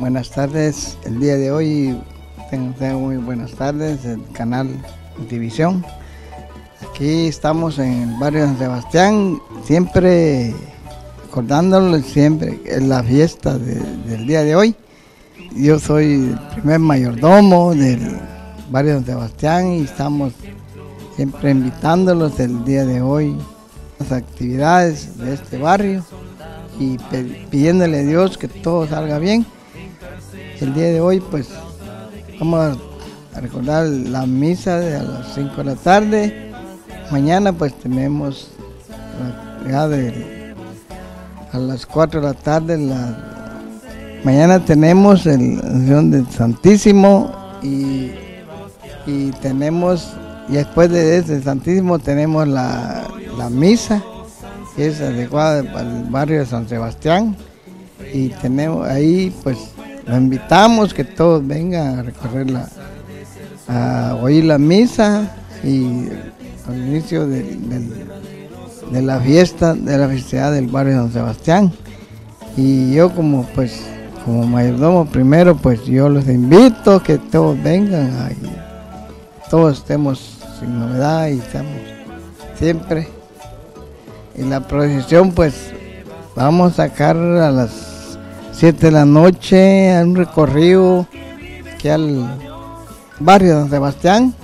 Buenas tardes, el día de hoy tengo, muy buenas tardes, el canal División. Aquí estamos en el barrio San Sebastián, siempre recordándolo, siempre la fiesta del día de hoy. Yo soy el primer mayordomo del barrio San Sebastián y estamos siempre invitándolos el día de hoy a las actividades de este barrio y pidiéndole a Dios que todo salga bien. El día de hoy pues vamos a recordar la misa de a las 5 de la tarde. Mañana pues tenemos la, de, a las 4 de la tarde mañana tenemos el del Santísimo y, y, tenemos y después de ese Santísimo tenemos la, la misa que es adecuada para el barrio de San Sebastián y tenemos ahí pues los invitamos que todos vengan a recorrer la, a oír la misa y al inicio de, la fiesta, de la festividad del barrio San Sebastián. Y yo como pues como mayordomo primero pues yo los invito que todos vengan y todos estemos sin novedad y estamos siempre. En la procesión pues vamos a sacar a las 7 de la noche, a un recorrido aquí al barrio de San Sebastián,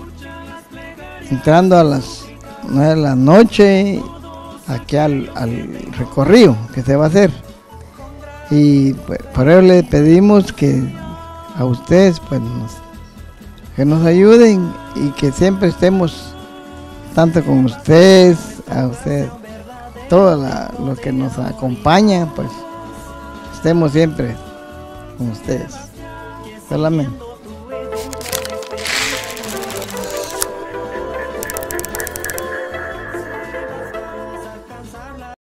entrando a las 9 de la noche aquí al, recorrido que se va a hacer. Y pues, por eso le pedimos que a ustedes pues que nos ayuden y que siempre estemos tanto con ustedes, a ustedes, todos los que nos acompañan, pues estemos siempre con ustedes. Solamente.